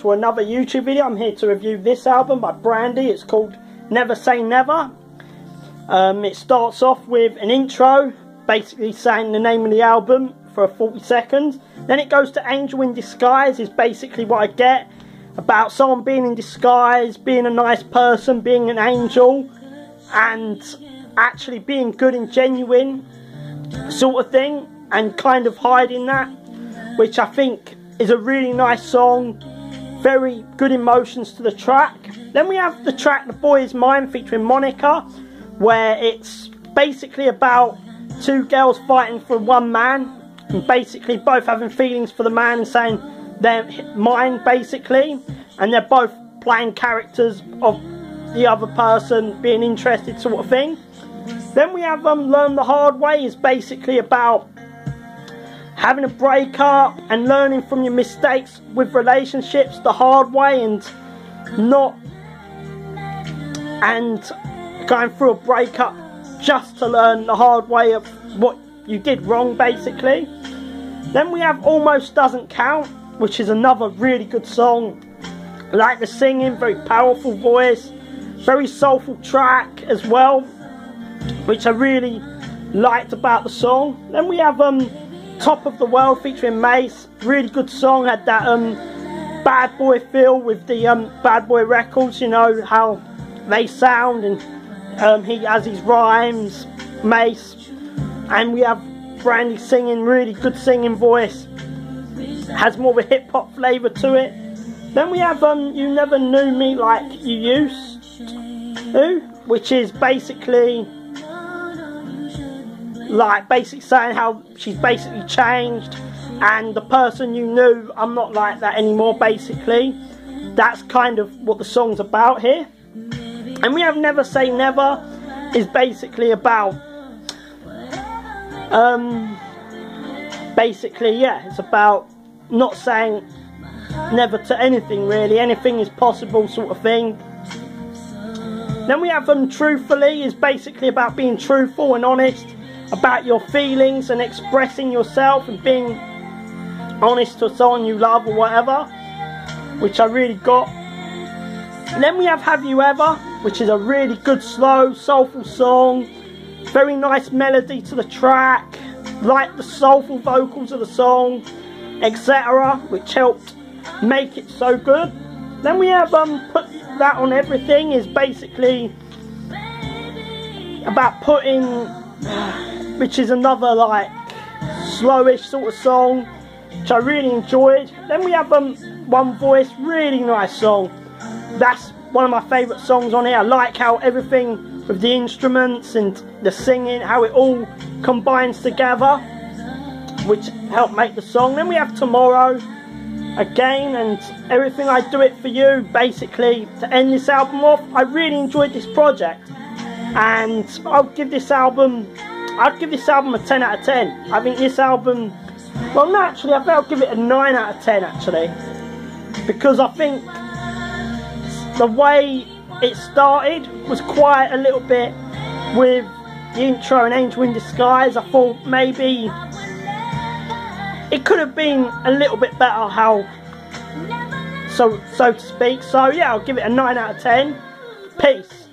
to another YouTube video. I'm here to review this album by Brandy. It's called Never Say Never. Um, it starts off with an intro, basically saying the name of the album for 40 seconds. Then it goes to Angel in Disguise, is basically what I get about someone being in disguise, being a nice person, being an angel, and actually being good and genuine, sort of thing, and kind of hiding that, which I think is a really nice song. Very good emotions to the track. Then we have the track The Boy Is Mine featuring Monica, where it's basically about two girls fighting for one man, and basically both having feelings for the man and saying they're mine, basically, and they're both playing characters of the other person, being interested, sort of thing. Then we have um, Learn the Hard Way, is basically about having a breakup and learning from your mistakes with relationships the hard way and not and going through a breakup just to learn the hard way of what you did wrong basically. Then we have almost doesn't count which is another really good song. I like the singing very powerful voice very soulful track as well which I really liked about the song. Then we have um Top of the World featuring Mase. Really good song. Had that um, bad boy feel with the um, bad boy records. You know how they sound, and um, he has his rhymes. Mase, and we have Brandy singing. Really good singing voice. Has more of a hip hop flavour to it. Then we have um, You Never Knew Me Like You Used to, which is basically like basically saying how she's basically changed and the person you knew I'm not like that anymore basically. That's kind of what the song's about here. And we have never say never is basically about um basically yeah it's about not saying never to anything really. Anything is possible sort of thing. Then we have them um, truthfully is basically about being truthful and honest about your feelings and expressing yourself and being honest to someone you love or whatever, which I really got. Then we have Have You Ever, which is a really good, slow, soulful song. Very nice melody to the track, like the soulful vocals of the song, etc., which helped make it so good. Then we have um, Put That On Everything, is basically about putting which is another like slowish sort of song which I really enjoyed. Then we have um, One Voice, really nice song. That's one of my favourite songs on here. I like how everything with the instruments and the singing, how it all combines together, which helped make the song. Then we have Tomorrow again and everything I do it for you basically to end this album off. I really enjoyed this project and I'll give this album I'd give this album a 10 out of 10. I think this album, well, naturally, I think I'll give it a 9 out of 10 actually, because I think the way it started was quite a little bit with the intro and Angel in Disguise. I thought maybe it could have been a little bit better, how so so to speak. So yeah, I'll give it a 9 out of 10. Peace.